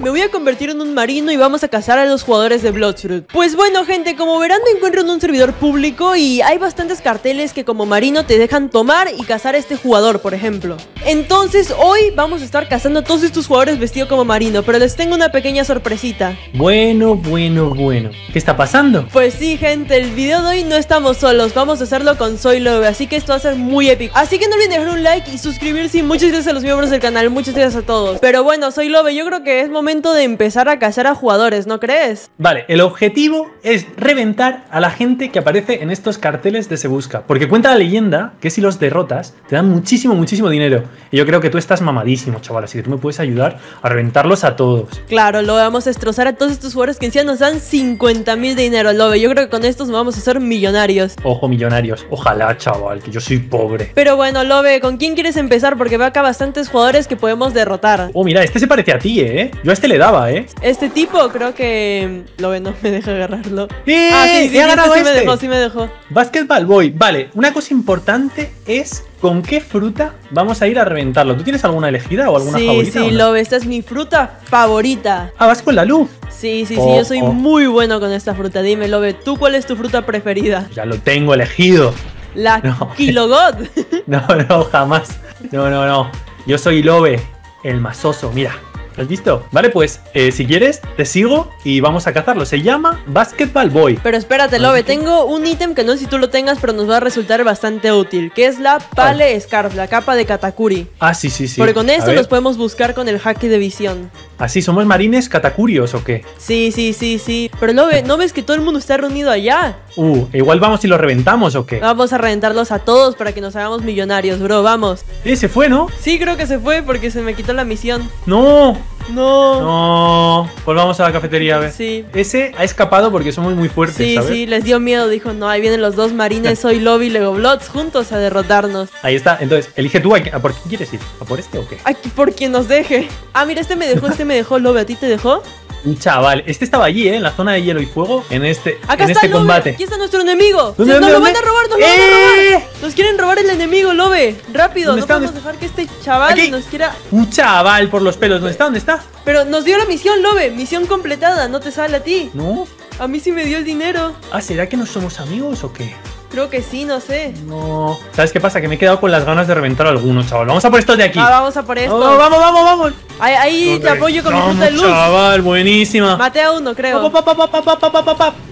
me voy a convertir en un marino y vamos a cazar a los jugadores de Bloodshroot. Pues bueno, gente, como verán me encuentro en un servidor público y hay bastantes carteles que como marino te dejan tomar y cazar a este jugador, por ejemplo. Entonces, hoy vamos a estar cazando a todos estos jugadores vestidos como marino, pero les tengo una pequeña sorpresita. Bueno, bueno, bueno. ¿Qué está pasando? Pues sí, gente, el video de hoy no estamos solos, vamos a hacerlo con Soy Love, así que esto va a ser muy épico. Así que no olviden dejar un like y suscribirse y muchas gracias a los miembros del canal, muchas gracias a todos. Pero bueno, Soy Love, yo creo que es momento de empezar a cazar a jugadores, ¿no crees? Vale, el objetivo es reventar a la gente que aparece en estos carteles de Se Busca. Porque cuenta la leyenda que si los derrotas te dan muchísimo, muchísimo dinero. Y yo creo que tú estás mamadísimo, chaval, así que tú me puedes ayudar a reventarlos a todos. Claro, lo vamos a destrozar a todos estos jugadores que encima nos dan 50 mil de dinero, Love. Yo creo que con estos vamos a ser millonarios. Ojo, millonarios. Ojalá, chaval, que yo soy pobre. Pero bueno, Love, ¿con quién quieres empezar? Porque veo acá bastantes jugadores que podemos derrotar. Oh, mira, este se parece a ti, ¿eh? Yo este le daba, ¿eh? Este tipo creo que... Love no me deja agarrarlo. ¡Eh! ah, sí, sí, ¡He sí, este sí me este! dejó, sí me dejó. Basketball Boy. Vale, una cosa importante es con qué fruta vamos a ir a reventarlo. ¿Tú tienes alguna elegida o alguna Sí, favorita? sí, o no? Love, esta es mi fruta favorita. Ah, vas con la luz. Sí, sí, sí, Oh, yo soy oh. muy bueno con esta fruta. Dime, Love, ¿tú cuál es tu fruta preferida? Ya lo tengo elegido. La No. Kilogod. No, no, jamás. No, no, no. Yo soy Lobe, el masoso. Mira, ¿lo has visto? Vale, pues eh, si quieres, te sigo y vamos a cazarlo. Se llama Basketball Boy. Pero espérate, Love, tengo un ítem que no sé si tú lo tengas, pero nos va a resultar bastante útil, que es la Pale Scarf, la capa de Katakuri. Ah, sí, sí, sí. Porque con esto nos podemos buscar con el hack de visión. Así, ¿somos marines catacurios o qué? Sí, sí, sí, sí. Pero Love, ¿no ves que todo el mundo está reunido allá? Uh, igual vamos y lo reventamos o qué. Vamos a reventarlos a todos para que nos hagamos millonarios, bro, vamos. Eh, se fue, ¿no? Sí, creo que se fue porque se me quitó la misión. No, No. no. Volvamos a la cafetería a ver. Sí. Ese ha escapado porque somos muy fuertes, Sí, ¿sabes? sí, les dio miedo. Dijo, no, ahí vienen los dos marines, soy Lobby y Lego Bloods juntos a derrotarnos. Ahí está. Entonces, elige tú a, qué- a por quién quieres ir. ¿A por este o qué? Aquí por quien nos deje. Ah, mira, este me dejó, este me dejó, Lobby. ¿A ti te dejó? Un chaval. Este estaba allí, ¿eh? En la zona de hielo y fuego. En este, Acá en está este combate. Aquí está nuestro enemigo. ¿Dónde, nos dónde, lo van a robar, nos lo van a ¡Eh! robar. Nos quieren robar el enemigo, Lobby. Rápido, ¿Dónde no está? podemos ¿Dónde dejar que este chaval Aquí. nos quiera. Un chaval por los pelos. ¿Dónde está? ¿Dónde está? Pero nos dio la misión, Lobby. Misión completada, no te sale a ti. No. A mí sí me dio el dinero. Ah, ¿será que no somos amigos o qué? Creo que sí, no sé. No. ¿Sabes qué pasa? Que me he quedado con las ganas de reventar alguno, chaval. Vamos a por estos de aquí. Ah, vamos a por estos. Vamos, vamos, vamos. Ahí, te apoyo con vamos, mi fruta de luz. Chaval, buenísima. mate a uno, creo.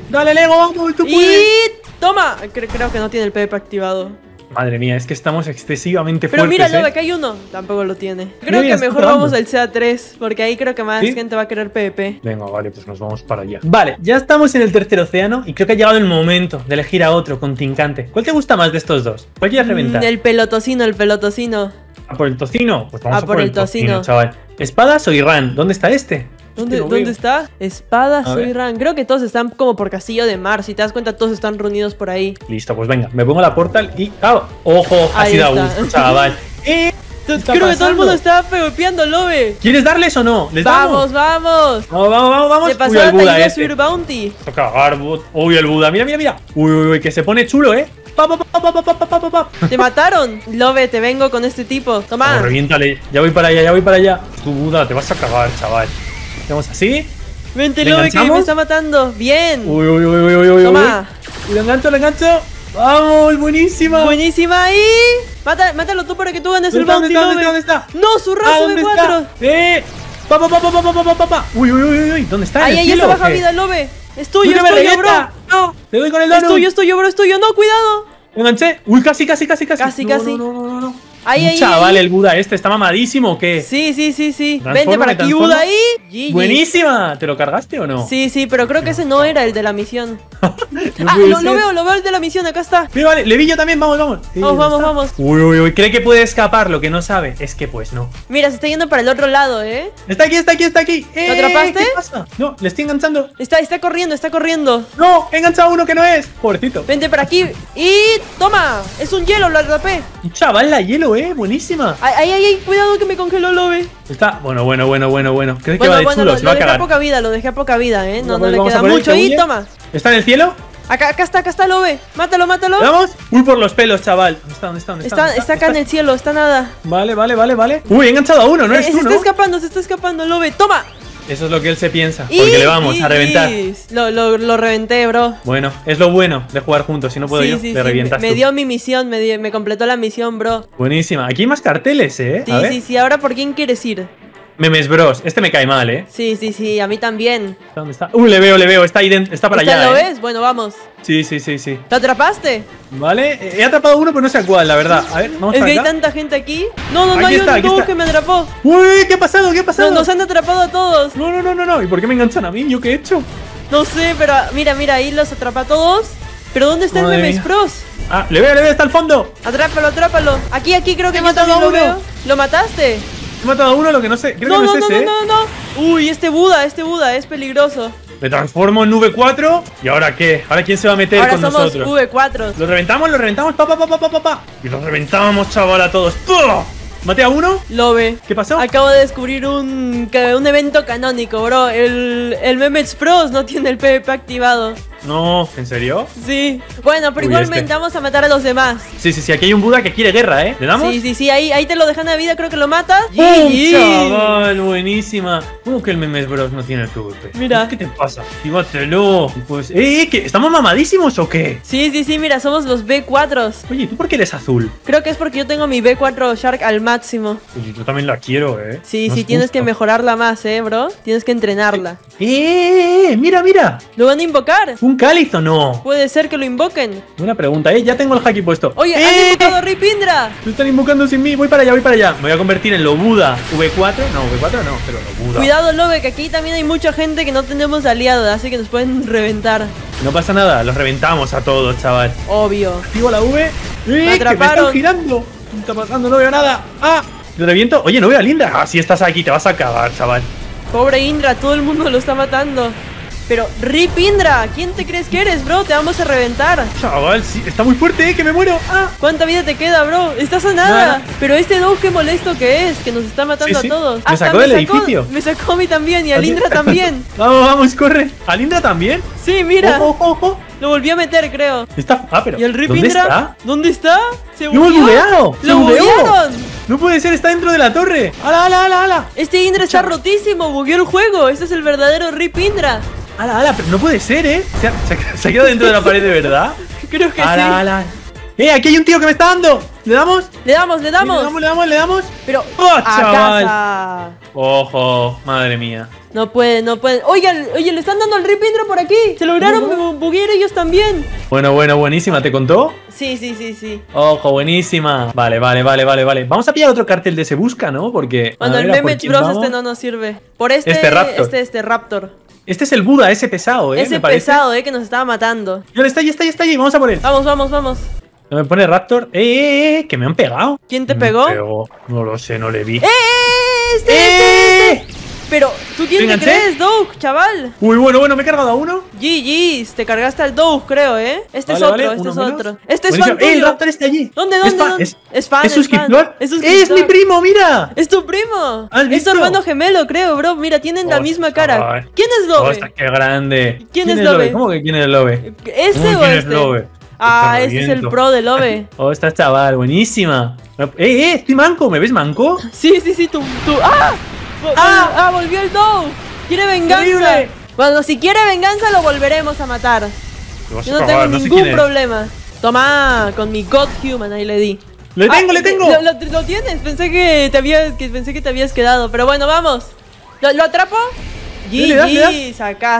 Dale, Lego. Y toma. Creo, creo que no tiene el PvP activado. Madre mía, es que estamos excesivamente Pero fuertes, mira, ¿eh? Lobe, que hay uno. Tampoco lo tiene. Creo Mira, que mejor probando. vamos al CA3. Porque ahí creo que más ¿Sí? gente va a querer PvP. Venga, vale, pues nos vamos para allá. Vale, ya estamos en el tercer océano y creo que ha llegado el momento de elegir a otro contrincante. ¿Cuál te gusta más de estos dos? ¿Cuál quieres reventar? Mm, el pelotocino, el pelotocino. ¿A por el tocino? Pues vamos A a, por el tocino, tocino. chaval. ¿Espadas o Irán? ¿Dónde está este? ¿Dónde, ¿dónde está? Espada, soy Ran. Creo que todos están como por Castillo de Mar. Si te das cuenta, todos están reunidos por ahí. Listo, pues venga, me pongo la portal y. ¡Ah! ¡Ojo! Ha sido un chaval. Creo que todo el mundo está golpeando Lobe. ¿Quieres darles o no? ¿Les vamos, damos? vamos. Vamos, vamos, vamos. Se pasó uy, el Buda este. Bounty. Toca Arbut. Uy, el Buda. Mira, mira, mira. Uy, uy, uy, que se pone chulo, ¿eh? Pa, pa, pa, te mataron. Lobe, te vengo con este tipo. Toma. Oh, reviéntale. Ya voy para allá, ya voy para allá. Tu Buda, te vas a cagar, chaval. Estamos así. Vente, Lobe, que me está matando. Bien. Uy, uy, uy, uy, uy. Toma. Uy. Lo engancho, lo engancho. Vamos, buenísima. Buenísima y. Mata, mátalo tú para que tú ganes el bounty, ¿Dónde está? ¿Dónde está? No, su ah, raso de 4. Eh. Pa, pa, pa, pa, pa, pa. Uy, uy, uy, uy. ¿Dónde está? Ahí, ahí, esa baja vida, Lobe. Es tuyo, es tuyo, bro. Te doy con el oro. Es tuyo, es tuyo, bro, es tuyo. No, cuidado. Enganché. Uy, casi, casi, casi, casi. Casi, casi. no, no, no. Ahí, chaval, ahí. el Buda este está mamadísimo, ¿o qué? Sí, sí, sí, sí. Vente para aquí. Buda ahí. GG. Buenísima. ¿Te lo cargaste o no? Sí, sí, pero creo que ese no era el de la misión. No Ah, lo, lo veo, lo veo el de la misión, acá está. Mira, vale, Levillo también, vamos, vamos. Vamos, ¿dónde vamos, está? vamos. Uy, uy, uy, cree que puede escapar, lo que no sabe es que pues no. Mira, se está yendo para el otro lado, ¿eh? Está aquí, está aquí, está aquí. Eh, atrapaste? ¿Qué pasa? No, le estoy enganchando. Está, está corriendo, está corriendo. No, he enganchado a uno que no es. Pobrecito. Vente para aquí y toma. Es un hielo, lo atrapé. Un chaval la hielo, eh, buenísima. Ay, ay, ay, cuidado que me congeló Lobe. Está, bueno, bueno, bueno, bueno, bueno. Cree que Bueno, va de bueno, chulo, lo, se lo va a dejé a poca vida, lo dejé a poca vida, ¿eh? No, Vamos, no le queda mucho. Y toma. ¿Está en el cielo? Acá, acá está, acá está Lobe. Mátalo, mátalo. ¿Vamos? Uy, por los pelos, chaval. ¿Dónde está? ¿Dónde está? ¿Dónde está? Está, ¿Dónde está acá en el cielo, está nada. Vale, vale, vale, vale. Uy, he enganchado a uno, ¿no Eh, eres se tú, está no? escapando, se está escapando, Lobe. Toma. Eso es lo que él se piensa. Porque le vamos a reventar. Lo, lo, lo, reventé, bro. Bueno, es lo bueno de jugar juntos. Si no puedo yo, le revientas. Me, me dio mi misión, me, me completó la misión, bro. Buenísima. Aquí hay más carteles, ¿eh? Sí, sí, sí. Ahora, ¿por quién quieres ir? Memes Bros. Este me cae mal, ¿eh? Sí, sí, sí, a mí también. ¿Dónde está? Uh, le veo, le veo. Está ahí. Está para allá. ¿Lo ¿eh? ves? Bueno, vamos. Sí, sí, sí, sí. ¿Te atrapaste? Vale, he atrapado uno, pero no sé a cuál, la verdad. A ver, vamos Es que hay tanta gente aquí. No, no, no, aquí hay está, un que me atrapó. Uy, ¿qué ha pasado? ¿Qué ha pasado? No, nos han atrapado a todos. No, no, no, no, no. ¿Y por qué me enganchan a mí? ¿Yo qué he hecho? No sé, pero mira, mira, ahí los atrapa a todos. ¿Pero dónde está Madre el Memes mía. Bros? Ah, le veo, le veo, está al fondo. Atrápalo, atrápalo. Aquí, aquí creo que He matado a uno. ¿Lo mataste? He matado a uno, lo que no sé. Creo no, que no, no, es no, ese, ¿eh? no, no, no. Uy, este Buda, este Buda es peligroso. Me transformo en V4. ¿Y ahora qué? ¿Ahora quién se va a meter Ahora con somos nosotros? V4. Lo reventamos, lo reventamos, pa, pa, pa, pa, pa, pa, pa. Y lo reventamos, chaval, a todos. ¡Pah! Maté a uno. Lobe. ¿Qué pasó? Acabo de descubrir un, un evento canónico, bro. El, el Memes Bros no tiene el PvP activado. No, ¿en serio? Sí. Bueno, pero Uy, igualmente este. vamos a matar a los demás. Sí, sí, sí, aquí hay un Buda que quiere guerra, ¿eh? ¿Le damos? Sí, sí, sí. Ahí, ahí te lo dejan a vida, creo que lo matas. ¡Pum, GG. chaval! Buenísima. ¿Cómo que el Memes Bros no tiene el PvP? Mira. ¿Qué te pasa? Actívátelo. Pues, ¿eh? ¿qué? ¿Estamos mamadísimos o qué? Sí, sí, sí, mira, somos los B4s. Oye, ¿tú por qué eres azul? Creo que es porque yo tengo mi B4 Shark al máximo. Oye, yo también la quiero, ¿eh? Sí, Nos sí, tienes que mejorarla más, eh, bro. Tienes que entrenarla. ¡Eh, eh, eh! ¡Mira, mira! ¿Lo van a invocar? ¿Un cáliz o no? Puede ser que lo invoquen. Buena pregunta, ¿eh? Ya tengo el haki puesto. Oye, ¡Eh! han invocado a Rip Indra. Lo están invocando sin mí. Voy para allá, voy para allá. Me voy a convertir en Lobuda. ¿V4? No, V4 no, pero Lobuda. Cuidado, Lobe, que aquí también hay mucha gente que no tenemos aliados, así que nos pueden reventar. No pasa nada, los reventamos a todos, chaval. Obvio. Activo la V. ¡Eh! ¡Que me atraparon. están girando! ¿Qué está pasando? No veo nada. ¡Ah! ¿Lo reviento? Oye, no veo a Linda. Ah, si estás aquí, te vas a acabar, chaval. Pobre Indra, todo el mundo lo está matando. Pero, Rip Indra, ¿quién te crees que eres, bro? Te vamos a reventar. Chaval, sí, está muy fuerte, ¿eh? Que me muero. ¡Ah! ¿Cuánta vida te queda, bro? Estás a nada. Nada. Pero este dog, qué molesto que es, que nos está matando Sí, sí. a todos. Me Hasta sacó del edificio. Me sacó a mí también y a ¿A ti? Lindra también. Vamos, vamos, corre. ¿A Linda también? Sí, mira. Ojo, ojo, ojo. Lo volví a meter, creo. Está. Ah, pero. ¿Y el Rip ¿Dónde Indra? está? ¿Dónde está? ¿Se ¡Lo! ¡Se ¡Lo buguearon! No puede ser, está dentro de la torre. ¡Hala, hala, hala, hala! Este Indra está rotísimo, bugueó el juego. Este es el verdadero Rip Indra. ¡Hala, hala! Pero no puede ser, ¿eh? Se ha, se quedado dentro de la pared de verdad. Creo que ¡Hala, sí. hala! ¡Eh! Aquí hay un tío que me está dando. ¿Le damos? Le damos, le ¿Le damos. damos, le damos, le damos? Pero ¡Oh, a chaval! casa. Ojo, madre mía. No pueden, no pueden. Oigan, oye, le están dando al Rip Indra por aquí. Se lograron bu- buguear ellos también. Bueno, bueno, buenísima. ¿Te contó? Sí, sí, sí, sí. Ojo, buenísima. Vale, vale, vale, vale, vale. Vamos a pillar otro cartel de Se Busca, ¿no? Porque. Cuando a el ver, ¿a por Mehmet Bros vamos? este no nos sirve. Por este, Este Raptor. este, este Raptor. Este es el Buda, ese pesado, ¿eh? Ese me pesado, eh, que nos estaba matando. Ya está, ya está, ya está ahí. Vamos a por él. Vamos, vamos, vamos. No me pone Raptor. ¡Eh, eh, eh! Que me han pegado. ¿Quién te Me pegó? pegó. No lo sé, no le vi. ¡Eh, eh, este, este, este! Pero, ¿tú quién te crees, Doug, chaval? Uy, bueno, bueno, me he cargado a uno. GG's, te cargaste al Doug, creo, ¿eh? Este Vale, es vale, otro, este uno es menos. otro. Este es Buenísimo. fan ¡Eh, el. Raptor está allí! ¿Dónde, Es dónde, fan, dónde? Es, Es fan, es es fan. suscriptor. Es ¡Es suscriptor. mi primo, mira! Es tu primo. ¿Has Es tu hermano gemelo, creo, bro. Mira, tienen la misma cara. ¿Quién es Lobe? ¡Ostras, qué grande! ¿Quién es Lobe? ¿Cómo que quién es Lobe? ¿Este ¿Cómo o quién es este? Lobe? Ah, Te este es el pro de Lobe. Oh, está chaval, buenísima. ¡Eh, eh! Estoy manco, ¿me ves manco? Sí, sí, sí, tú. tú. ¡Ah! ¡Ah! ¡Ah! volvió el Doug! ¡Quiere venganza! ¡Horrible! Bueno, si quiere venganza, lo volveremos a matar. Yo no tengo no ningún problema. Toma, con mi God Human, ahí le di. ¡Le tengo, Ah, le tengo! Lo, lo- lo tienes, pensé que te había, que pensé que te habías quedado. Pero bueno, vamos. ¿Lo, lo atrapo?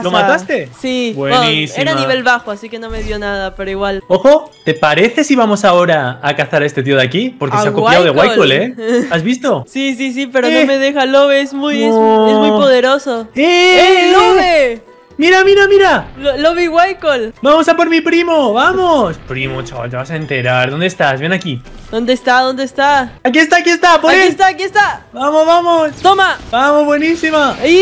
¿Lo mataste? Sí. Bueno, Buenísima. era nivel bajo, así que no me dio nada, pero igual. Ojo, ¿te parece si vamos ahora a cazar a este tío de aquí? Porque A se ha copiado de Wycol. ¿eh? ¿Has visto? Sí, sí, sí, pero Eh. no me deja Lobe, es muy, es, No. es muy poderoso. ¡Eh! ¡Eh, Lobe! ¡Mira, mira, mira! Lo- Lobe y Wycol. ¡Vamos a por mi primo! ¡Vamos! Primo, chaval, te vas a enterar. ¿Dónde estás? Ven aquí. ¿Dónde está? ¿Dónde está? ¡Aquí está, aquí está! ¡Por Aquí él! está, aquí está. ¡Vamos, vamos! Toma. ¡Vamos, buenísima! Y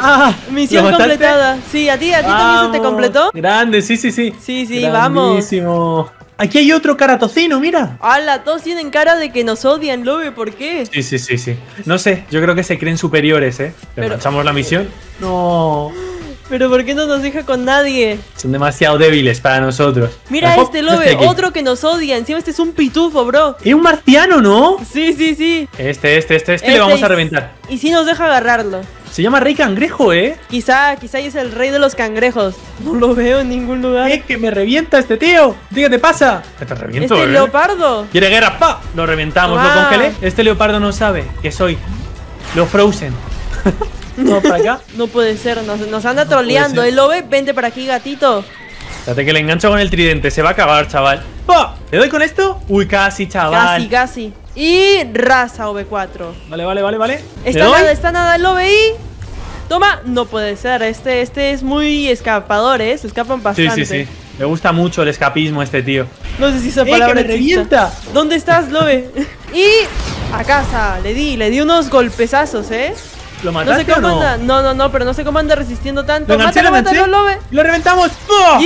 ¡Ah! misión completada. Sí, a ti, a ti también se te completó. Grande, sí, sí, sí. Sí, sí, vamos. Grandísimo. Aquí hay otro caratocino, mira. ¡Hala! Todos tienen cara de que nos odian, Lobe, ¿por qué? Sí, sí, sí, sí. No sé, yo creo que se creen superiores, ¿eh? Pero- Pero la misión. No. Pero ¿por qué no nos deja con nadie? Son demasiado débiles para nosotros. Mira este Lobe, aquí. otro que nos odia. Encima este es un pitufo, bro. Es un marciano, ¿no? Sí, sí, sí. Este, este, este, este, Este le vamos a es- reventar. Y sí nos deja agarrarlo. Se llama Rey Cangrejo, ¿eh? Quizá, quizá es el rey de los cangrejos. No lo veo en ningún lugar. ¡Eh, que me revienta este tío! ¿Qué te pasa? Te reviento, Este ¿eh? leopardo. ¿Quiere guerra? ¡Pa! Lo reventamos, lo congelé. Este leopardo no sabe que soy lo Frozen. no, para acá. No puede ser, nos, nos anda troleando. ¿Eh, lo ve? Vente para aquí, gatito. Espérate que le engancho con el tridente, se va a acabar, chaval. ¡Pa! ¿Le doy con esto? Uy, casi, chaval. Casi, casi. Y raza V4. Vale, vale, vale, vale. ¿Le Está nada, está nada, lo veí. Toma, no puede ser. Este, este es muy escapador, ¿eh? Se escapan Sí, bastante. sí, sí. Le gusta mucho el escapismo este tío. No sé si esa ¡Eh, palabra que me revienta! ¿Dónde estás, Lobe? y a casa, le di, le di unos golpezazos, ¿eh? ¿Lo No sé o cómo no? anda. No, no, no, pero no sé cómo anda resistiendo tanto. Lo enganché, mátalo, lo mátalo, Lobe. ¡Lo reventamos! ¡Oh!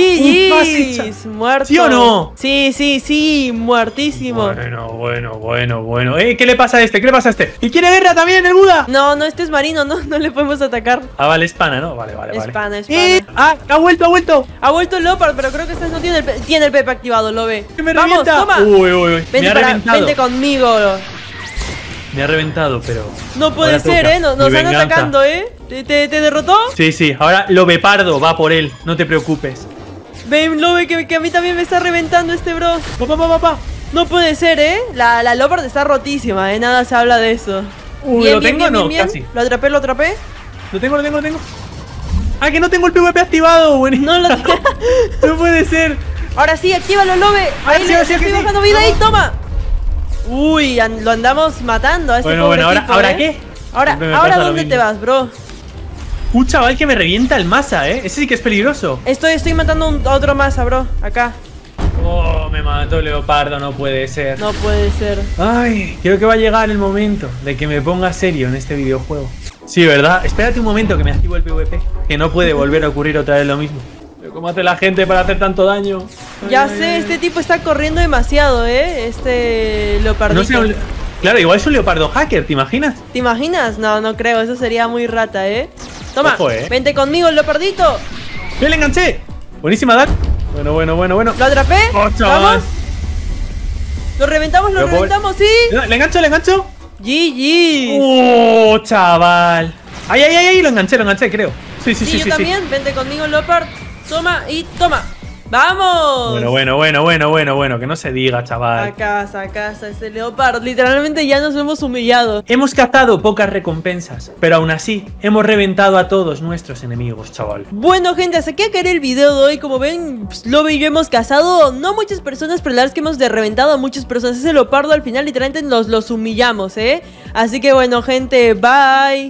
Muerto. ¿Sí o no? Sí, sí, sí, muertísimo. Bueno, bueno, bueno, bueno. Eh, ¿qué le pasa a este? ¿Qué le pasa a este? ¿Y quiere guerra también, el Buda? No, no, este es marino, no, no le podemos atacar. Ah, vale, es pana, ¿no? Vale, vale, Es vale. pana, es Eh, pana. ¡Ah! ¡Ha vuelto, ha vuelto! Ha vuelto el Leopard, pero creo que este no tiene el, tiene el Pepe activado, lo ve. ¡Que me Vamos, revienta! toma. Uy, uy, uy. Vente, me ha para- reventado. vente conmigo. Me ha reventado, pero. No puede ser, toca. ¿eh? Nos, están atacando, ¿eh? ¿Te, te, te derrotó? Sí, sí. Ahora lo Pardo va por él. No te preocupes. Ven, Lobe, que, que a mí también me está reventando este bro. Pa, pa, pa, pa, pa. No puede ser, ¿eh? La, la Leopard está rotísima, ¿eh? Nada se habla de eso. Uy, ¿lo tengo o no? Casi. Lo atrapé, lo atrapé. Lo tengo, lo tengo, lo tengo. ¡Ah, que no tengo el PvP activado! Buenísimo. No lo no puede ser. Ahora sí, actívalo, Lobe. Ahí sí, le sí, estoy sí. bajando vida ahí, toma. Uy, an- lo andamos matando a este Bueno, pobre bueno, ahora- tipo, ¿ahora ¿eh? qué? Ahora, Siempre me ahora pasa lo ¿dónde te mismo. vas, bro? Un chaval que me revienta el masa, ¿eh? Ese sí que es peligroso. Estoy, estoy matando un- a otro masa, bro. Acá. Oh, me mató el leopardo, no puede ser. No puede ser. Ay, creo que va a llegar el momento de que me ponga serio en este videojuego. Sí, ¿verdad? Espérate un momento que me activo el PvP. Que no puede volver a ocurrir otra vez lo mismo. ¿Cómo hace la gente para hacer tanto daño? Ya ay, sé, ay. este tipo está corriendo demasiado, ¿eh? Este leopardito. No sé, un- Claro, igual es un leopardo hacker, ¿te imaginas? ¿Te imaginas? No, no creo. Eso sería muy rata, ¿eh? Toma, Ojo, ¿eh? vente conmigo, leopardito. ¡Bien, le enganché! Buenísima, Dark. Bueno, bueno, bueno, bueno. ¿Lo atrapé? Oh, chaval. ¿Vamos? ¿Lo reventamos? ¿Lo Pero pobre- reventamos? ¡Sí! ¿Le engancho, le engancho? GG. ¡Oh, chaval! ¡Ay, ay, ay! Lo enganché, lo enganché, creo. Sí, sí, sí, sí, yo sí. sí. también. Vente conmigo, Leopard. Toma y toma. ¡Vamos! Bueno, bueno, bueno, bueno, bueno, bueno. Que no se diga, chaval. A casa, a casa, este Leopard. Literalmente ya nos hemos humillado. Hemos cazado pocas recompensas, pero aún así hemos reventado a todos nuestros enemigos, chaval. Bueno, gente, hasta aquí acabé el video de hoy. Como ven, pues, Lobe y yo hemos cazado no muchas personas, pero la verdad es que hemos reventado a muchas personas. Ese leopardo al final literalmente nos los humillamos, ¿eh? Así que bueno, gente, bye.